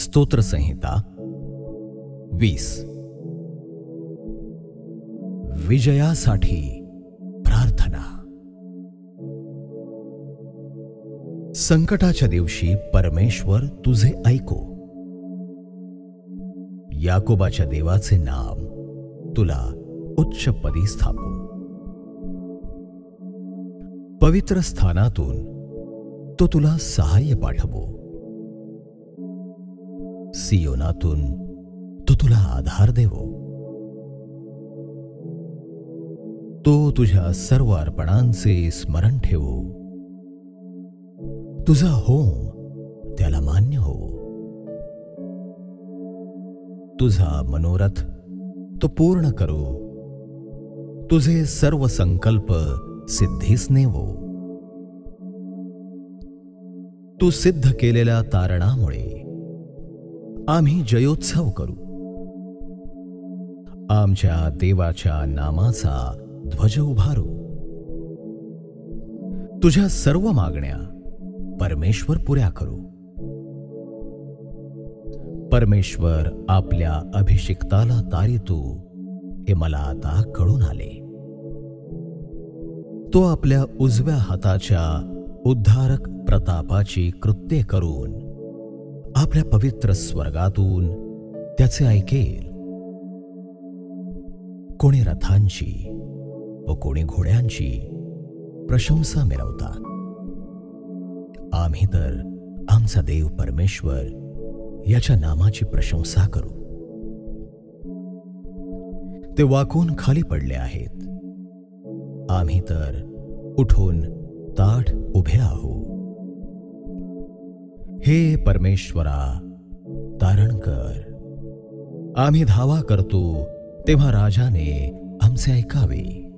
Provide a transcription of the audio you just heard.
स्तोत्रसंहिता वीस. विजयासाठी प्रार्थना. संकटाच्या दिवशी परमेश्वर तुझे ऐको. याकोबाच्या देवाचे नाम तुला उच्च पदी स्थापू. पवित्र स्थानातून तो तुला सहाय्य पाठवो. सियोनातून तो तुला आधार देवो। तो तुझ्या सर्व अर्पणांचे स्मरण ठेवो। तुझा होम त्याला मान्य हो। तुझा मनोरथ तो पूर्ण करो। तुझे सर्व संकल्प सिद्धीस नेवो। तू सिद्ध केलेल्या तारणामुळे आम्ही जयोत्सव करू. आमच्या देवाच्या नामाचा ध्वज उभारू. तुझ्या सर्व मागण्या परमेश्वर पुऱ्या करू. परमेश्वर आपल्या अभिषिक्ताला तारितू हे मला आता कळून आले. तो आपल्या उजव्या हाताच्या उद्धारक प्रतापाची कृत्ये करून आपल्या पवित्र स्वर्गातून त्याचे ऐकेल. कोणी रथांची व कोणी घोड्यांची प्रशंसा मिरवतात आम्ही तर आमचा देव परमेश्वर याच्या नामाची प्रशंसा करू. ते वाकून खाली पडले आहेत. आम्ही तर उठून ताठ उभे आहोत. हे परमेश्वरा तारण कर. आम्ही धावा करतो तेव्हा राजाने आमचे ऐकावे.